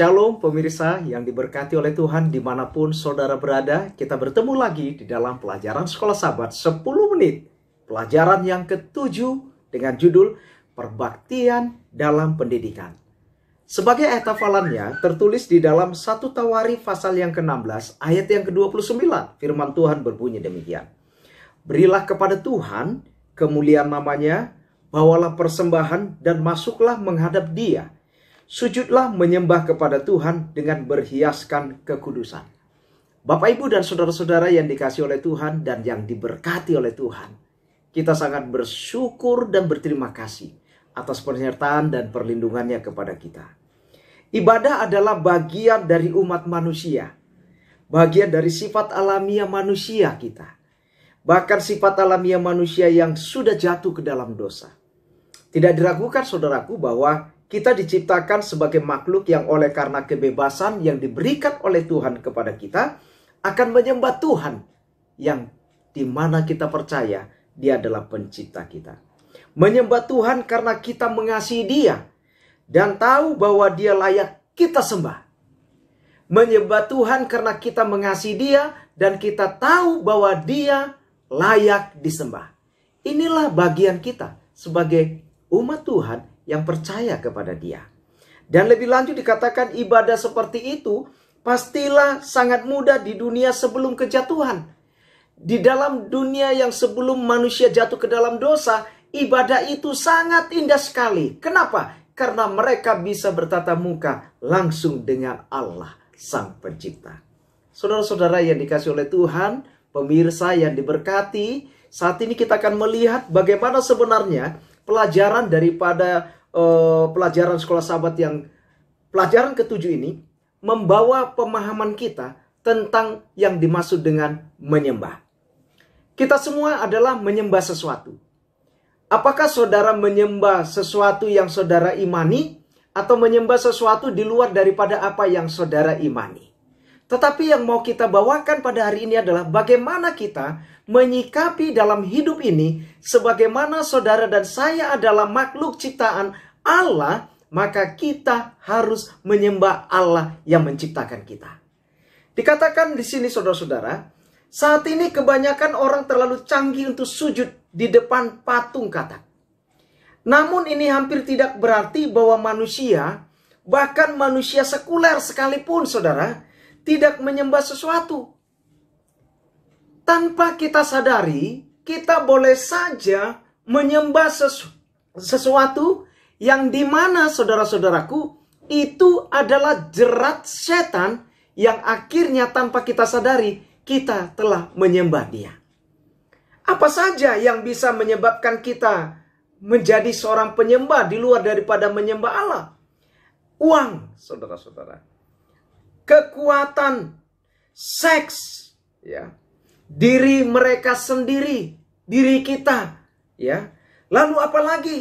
Shalom pemirsa yang diberkati oleh Tuhan di mana pun saudara berada. Kita bertemu lagi di dalam pelajaran sekolah sahabat 10 menit. Pelajaran yang ketujuh dengan judul Perbaktian dalam Pendidikan. Sebagai ayat hafalannya tertulis di dalam 1 Tawari pasal yang ke-16 ayat yang ke-29 Firman Tuhan berbunyi demikian. Berilah kepada Tuhan kemuliaan namanya Bawalah persembahan dan masuklah menghadap dia Sujudlah menyembah kepada Tuhan dengan berhiaskan kekudusan. Bapak, ibu, dan saudara-saudara yang dikasih oleh Tuhan dan yang diberkati oleh Tuhan, kita sangat bersyukur dan berterima kasih atas penyertaan dan perlindungannya kepada kita. Ibadah adalah bagian dari umat manusia, bagian dari sifat alamiah manusia kita, bahkan sifat alamiah manusia yang sudah jatuh ke dalam dosa. Tidak diragukan, saudaraku, bahwa kita diciptakan sebagai makhluk yang oleh karena kebebasan yang diberikan oleh Tuhan kepada kita akan menyembah Tuhan yang di mana kita percaya dia adalah pencipta kita. Menyembah Tuhan karena kita mengasihi dia dan tahu bahwa dia layak kita sembah. Menyembah Tuhan karena kita mengasihi dia dan kita tahu bahwa dia layak disembah. Inilah bagian kita sebagai umat Tuhan yang percaya kepada Dia. Dan lebih lanjut dikatakan ibadah seperti itu pastilah sangat mudah di dunia sebelum kejatuhan. Di dalam dunia yang sebelum manusia jatuh ke dalam dosa, ibadah itu sangat indah sekali. Kenapa? Karena mereka bisa bertatap muka langsung dengan Allah Sang Pencipta. Saudara-saudara yang dikasih oleh Tuhan, pemirsa yang diberkati, saat ini kita akan melihat bagaimana sebenarnya pelajaran daripada uh, pelajaran sekolah sahabat yang pelajaran ketujuh ini membawa pemahaman kita tentang yang dimaksud dengan menyembah. Kita semua adalah menyembah sesuatu. Apakah saudara menyembah sesuatu yang saudara imani atau menyembah sesuatu di luar daripada apa yang saudara imani? Tetapi yang mau kita bawakan pada hari ini adalah bagaimana kita menyikapi dalam hidup ini sebagaimana saudara dan saya adalah makhluk ciptaan Allah, maka kita harus menyembah Allah yang menciptakan kita. Dikatakan di sini saudara-saudara, saat ini kebanyakan orang terlalu canggih untuk sujud di depan patung katak. Namun ini hampir tidak berarti bahwa manusia, bahkan manusia sekuler sekalipun saudara, tidak menyembah sesuatu tanpa kita sadari, kita boleh saja menyembah sesu sesuatu yang di mana saudara-saudaraku itu adalah jerat setan yang akhirnya tanpa kita sadari kita telah menyembah dia. Apa saja yang bisa menyebabkan kita menjadi seorang penyembah di luar daripada menyembah Allah? Uang, saudara-saudara. Kekuatan, seks, ya diri mereka sendiri, diri kita, ya. Lalu apalagi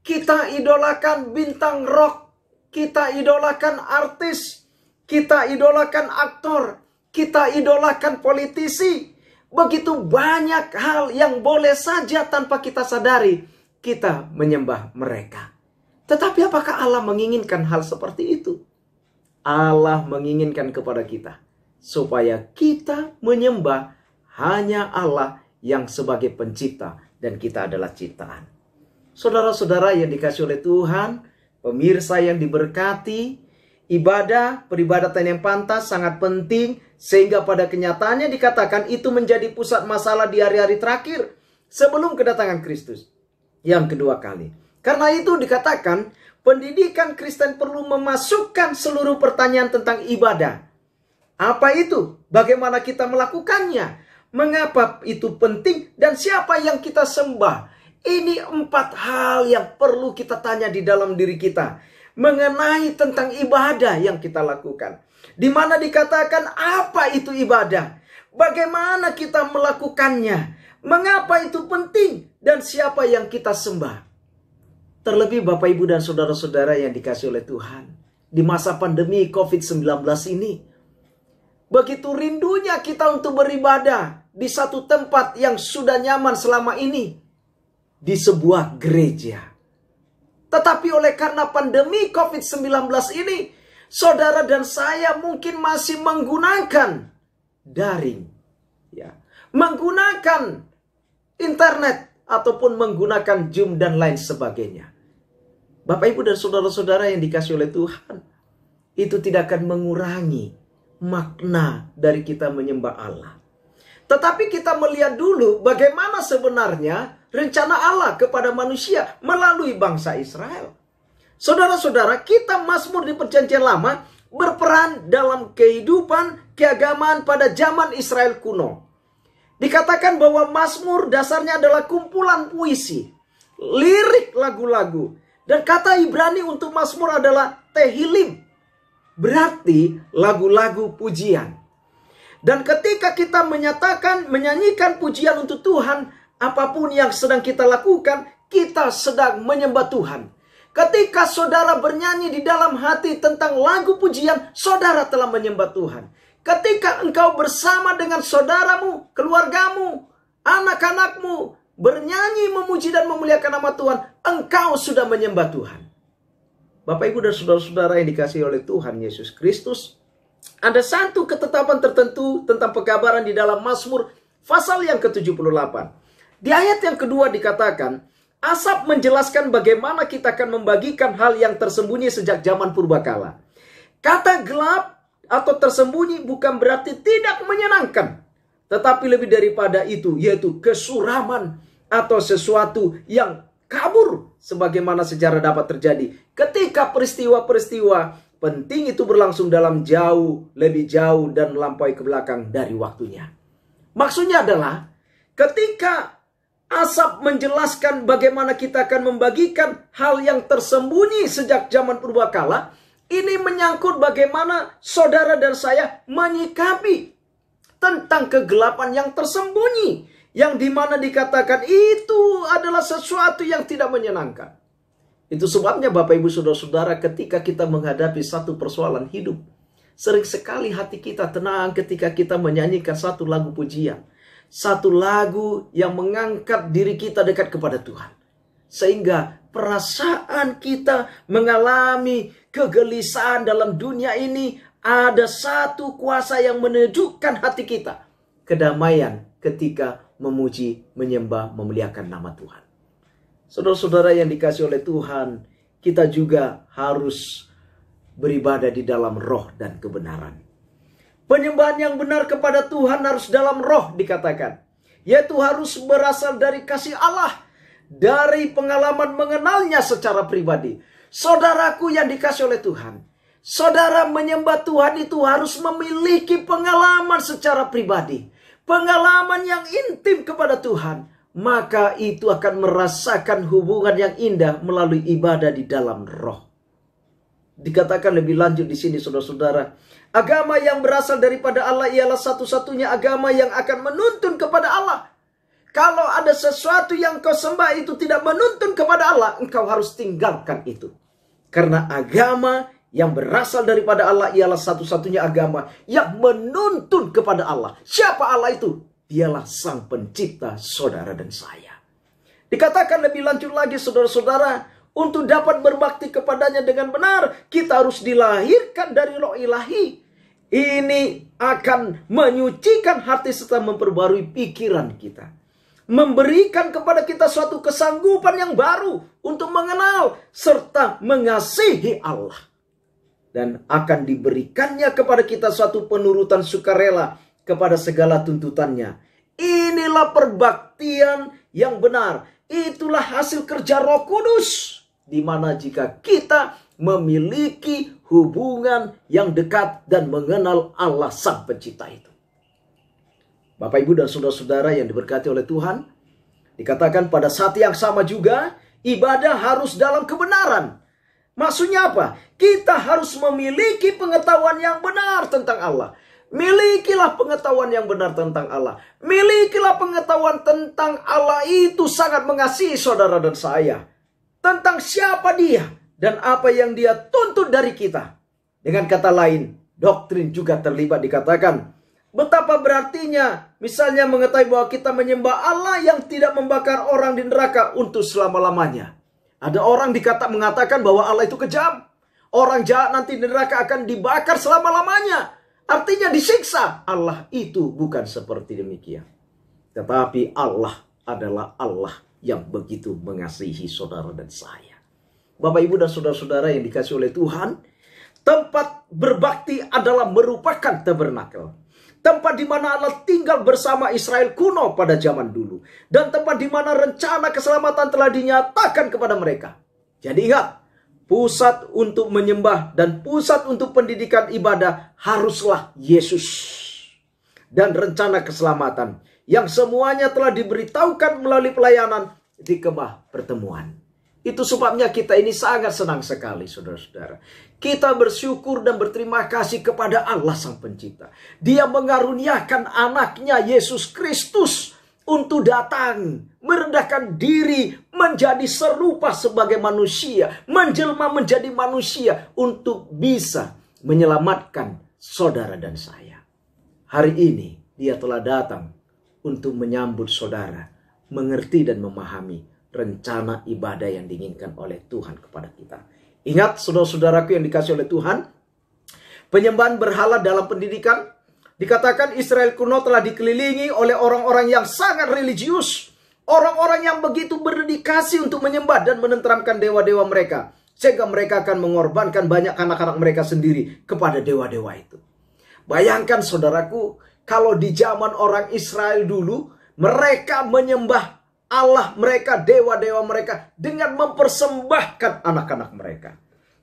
kita idolakan bintang rock, kita idolakan artis, kita idolakan aktor, kita idolakan politisi. Begitu banyak hal yang boleh saja tanpa kita sadari kita menyembah mereka. Tetapi apakah Allah menginginkan hal seperti itu? Allah menginginkan kepada kita supaya kita menyembah hanya Allah yang sebagai pencipta dan kita adalah ciptaan. Saudara-saudara yang dikasih oleh Tuhan, pemirsa yang diberkati, ibadah, peribadatan yang pantas sangat penting sehingga pada kenyataannya dikatakan itu menjadi pusat masalah di hari-hari terakhir sebelum kedatangan Kristus yang kedua kali. Karena itu dikatakan pendidikan Kristen perlu memasukkan seluruh pertanyaan tentang ibadah. Apa itu? Bagaimana kita melakukannya? Mengapa itu penting dan siapa yang kita sembah? Ini empat hal yang perlu kita tanya di dalam diri kita mengenai tentang ibadah yang kita lakukan. Di mana dikatakan apa itu ibadah? Bagaimana kita melakukannya? Mengapa itu penting dan siapa yang kita sembah? Terlebih Bapak Ibu dan saudara-saudara yang dikasih oleh Tuhan di masa pandemi COVID-19 ini. Begitu rindunya kita untuk beribadah, di satu tempat yang sudah nyaman selama ini di sebuah gereja. Tetapi oleh karena pandemi COVID-19 ini, Saudara dan saya mungkin masih menggunakan daring, ya, menggunakan internet ataupun menggunakan Zoom dan lain sebagainya. Bapak, Ibu, dan saudara-saudara yang dikasih oleh Tuhan, itu tidak akan mengurangi makna dari kita menyembah Allah. Tetapi kita melihat dulu bagaimana sebenarnya rencana Allah kepada manusia melalui bangsa Israel. Saudara-saudara, kita Mazmur di Perjanjian Lama berperan dalam kehidupan keagamaan pada zaman Israel kuno. Dikatakan bahwa Mazmur dasarnya adalah kumpulan puisi, lirik lagu-lagu, dan kata Ibrani untuk Mazmur adalah tehilim. Berarti lagu-lagu pujian. Dan ketika kita menyatakan, menyanyikan pujian untuk Tuhan, apa pun yang sedang kita lakukan, kita sedang menyembah Tuhan. Ketika saudara bernyanyi di dalam hati tentang lagu pujian, saudara telah menyembah Tuhan. Ketika engkau bersama dengan saudaramu, keluargamu, anak-anakmu, bernyanyi, memuji dan memuliakan nama Tuhan, engkau sudah menyembah Tuhan. Bapak, Ibu, dan saudara-saudara yang dikasih oleh Tuhan Yesus Kristus, ada satu ketetapan tertentu tentang pekabaran di dalam Mazmur pasal yang ke-78. Di ayat yang kedua dikatakan, Asap menjelaskan bagaimana kita akan membagikan hal yang tersembunyi sejak zaman purbakala. Kata gelap atau tersembunyi bukan berarti tidak menyenangkan. Tetapi lebih daripada itu yaitu kesuraman atau sesuatu yang kabur sebagaimana sejarah dapat terjadi. Ketika peristiwa-peristiwa penting itu berlangsung dalam jauh, lebih jauh dan melampaui ke belakang dari waktunya. Maksudnya adalah ketika Asap menjelaskan bagaimana kita akan membagikan hal yang tersembunyi sejak zaman purbakala. Ini menyangkut bagaimana saudara dan saya menyikapi tentang kegelapan yang tersembunyi. Yang di mana dikatakan itu adalah sesuatu yang tidak menyenangkan. Itu sebabnya Bapak Ibu Saudara-saudara ketika kita menghadapi satu persoalan hidup. Sering sekali hati kita tenang ketika kita menyanyikan satu lagu pujian satu lagu yang mengangkat diri kita dekat kepada Tuhan. Sehingga perasaan kita mengalami kegelisahan dalam dunia ini ada satu kuasa yang menunjukkan hati kita. Kedamaian ketika memuji, menyembah, memuliakan nama Tuhan. Saudara-saudara yang dikasih oleh Tuhan, kita juga harus beribadah di dalam roh dan kebenaran. Penyembahan yang benar kepada Tuhan harus dalam roh dikatakan. Yaitu harus berasal dari kasih Allah. Dari pengalaman mengenalnya secara pribadi. Saudaraku yang dikasih oleh Tuhan. Saudara menyembah Tuhan itu harus memiliki pengalaman secara pribadi. Pengalaman yang intim kepada Tuhan. Maka itu akan merasakan hubungan yang indah melalui ibadah di dalam roh. Dikatakan lebih lanjut di sini saudara-saudara. Agama yang berasal daripada Allah ialah satu-satunya agama yang akan menuntun kepada Allah. Kalau ada sesuatu yang kau sembah itu tidak menuntun kepada Allah, engkau harus tinggalkan itu. Karena agama yang berasal daripada Allah ialah satu-satunya agama yang menuntun kepada Allah. Siapa Allah itu? Dialah sang pencipta saudara dan saya. Dikatakan lebih lanjut lagi saudara-saudara, untuk dapat berbakti kepadanya dengan benar, kita harus dilahirkan dari roh ilahi. Ini akan menyucikan hati serta memperbarui pikiran kita. Memberikan kepada kita suatu kesanggupan yang baru untuk mengenal serta mengasihi Allah. Dan akan diberikannya kepada kita suatu penurutan sukarela kepada segala tuntutannya. Inilah perbaktian yang benar. Itulah hasil kerja roh kudus di mana jika kita memiliki hubungan yang dekat dan mengenal Allah Sang Pencipta itu. Bapak, Ibu, dan saudara-saudara yang diberkati oleh Tuhan, dikatakan pada saat yang sama juga ibadah harus dalam kebenaran. Maksudnya apa? Kita harus memiliki pengetahuan yang benar tentang Allah. Milikilah pengetahuan yang benar tentang Allah. Milikilah pengetahuan tentang Allah itu sangat mengasihi saudara dan saya tentang siapa dia dan apa yang dia tuntut dari kita. Dengan kata lain, doktrin juga terlibat dikatakan. Betapa berartinya misalnya mengetahui bahwa kita menyembah Allah yang tidak membakar orang di neraka untuk selama-lamanya. Ada orang dikata mengatakan bahwa Allah itu kejam. Orang jahat nanti neraka akan dibakar selama-lamanya. Artinya disiksa. Allah itu bukan seperti demikian. Tetapi Allah adalah Allah yang begitu mengasihi saudara dan saya. Bapak, Ibu, dan saudara-saudara yang dikasih oleh Tuhan, tempat berbakti adalah merupakan tabernakel. Tempat di mana Allah tinggal bersama Israel kuno pada zaman dulu. Dan tempat di mana rencana keselamatan telah dinyatakan kepada mereka. Jadi ingat, pusat untuk menyembah dan pusat untuk pendidikan ibadah haruslah Yesus. Dan rencana keselamatan yang semuanya telah diberitahukan melalui pelayanan di kemah pertemuan. Itu sebabnya kita ini sangat senang sekali, saudara-saudara. Kita bersyukur dan berterima kasih kepada Allah Sang Pencipta. Dia mengaruniakan anaknya Yesus Kristus untuk datang, merendahkan diri, menjadi serupa sebagai manusia, menjelma menjadi manusia untuk bisa menyelamatkan saudara dan saya. Hari ini dia telah datang untuk menyambut saudara, mengerti dan memahami rencana ibadah yang diinginkan oleh Tuhan kepada kita. Ingat saudara-saudaraku yang dikasih oleh Tuhan, penyembahan berhala dalam pendidikan. Dikatakan Israel kuno telah dikelilingi oleh orang-orang yang sangat religius, orang-orang yang begitu berdedikasi untuk menyembah dan menenteramkan dewa-dewa mereka, sehingga mereka akan mengorbankan banyak anak-anak mereka sendiri kepada dewa-dewa itu. Bayangkan saudaraku, kalau di zaman orang Israel dulu, mereka menyembah Allah mereka, dewa-dewa mereka dengan mempersembahkan anak-anak mereka.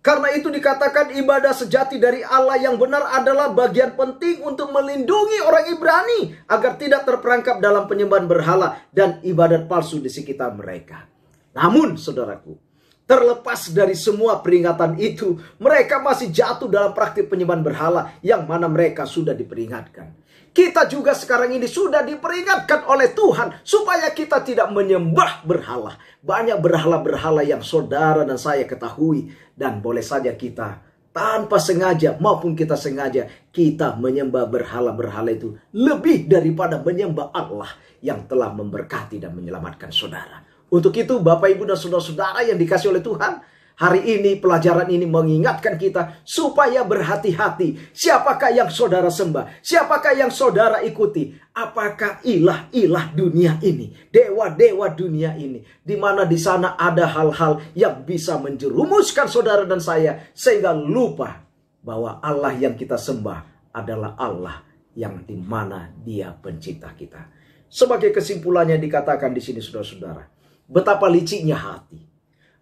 Karena itu dikatakan ibadah sejati dari Allah yang benar adalah bagian penting untuk melindungi orang Ibrani agar tidak terperangkap dalam penyembahan berhala dan ibadat palsu di sekitar mereka. Namun, saudaraku, terlepas dari semua peringatan itu, mereka masih jatuh dalam praktik penyembahan berhala yang mana mereka sudah diperingatkan. Kita juga sekarang ini sudah diperingatkan oleh Tuhan supaya kita tidak menyembah berhala. Banyak berhala-berhala yang saudara dan saya ketahui dan boleh saja kita tanpa sengaja maupun kita sengaja kita menyembah berhala-berhala itu lebih daripada menyembah Allah yang telah memberkati dan menyelamatkan saudara. Untuk itu Bapak Ibu dan saudara-saudara yang dikasih oleh Tuhan, Hari ini pelajaran ini mengingatkan kita supaya berhati-hati. Siapakah yang saudara sembah? Siapakah yang saudara ikuti? Apakah ilah-ilah dunia ini? Dewa-dewa dunia ini. Di mana di sana ada hal-hal yang bisa menjerumuskan saudara dan saya. Sehingga lupa bahwa Allah yang kita sembah adalah Allah yang di mana dia pencipta kita. Sebagai kesimpulannya dikatakan di sini saudara-saudara. Betapa liciknya hati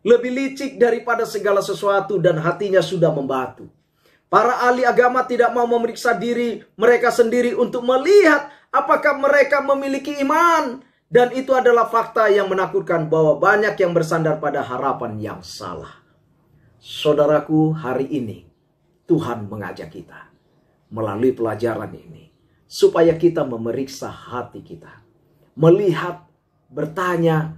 lebih licik daripada segala sesuatu dan hatinya sudah membatu. Para ahli agama tidak mau memeriksa diri mereka sendiri untuk melihat apakah mereka memiliki iman. Dan itu adalah fakta yang menakutkan bahwa banyak yang bersandar pada harapan yang salah. Saudaraku, hari ini Tuhan mengajak kita melalui pelajaran ini supaya kita memeriksa hati kita. Melihat, bertanya,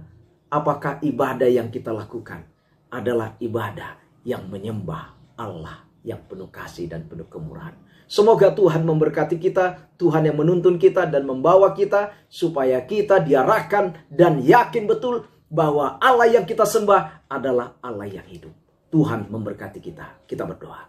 apakah ibadah yang kita lakukan adalah ibadah yang menyembah Allah yang penuh kasih dan penuh kemurahan. Semoga Tuhan memberkati kita, Tuhan yang menuntun kita dan membawa kita supaya kita diarahkan dan yakin betul bahwa Allah yang kita sembah adalah Allah yang hidup. Tuhan memberkati kita. Kita berdoa.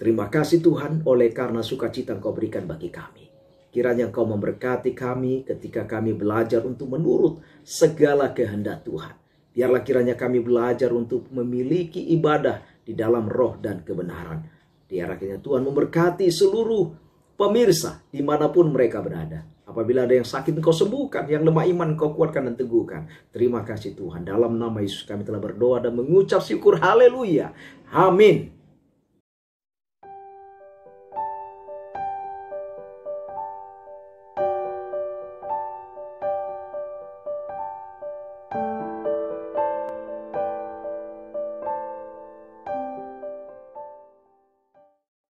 Terima kasih Tuhan oleh karena sukacita Engkau berikan bagi kami. Kiranya Engkau memberkati kami ketika kami belajar untuk menurut segala kehendak Tuhan. Biarlah kiranya kami belajar untuk memiliki ibadah di dalam roh dan kebenaran. Diarahkannya Tuhan memberkati seluruh pemirsa di mana pun mereka berada. Apabila ada yang sakit engkau sembuhkan, yang lemah iman engkau kuatkan dan teguhkan. Terima kasih Tuhan. Dalam nama Yesus kami telah berdoa dan mengucap syukur haleluya. Amin.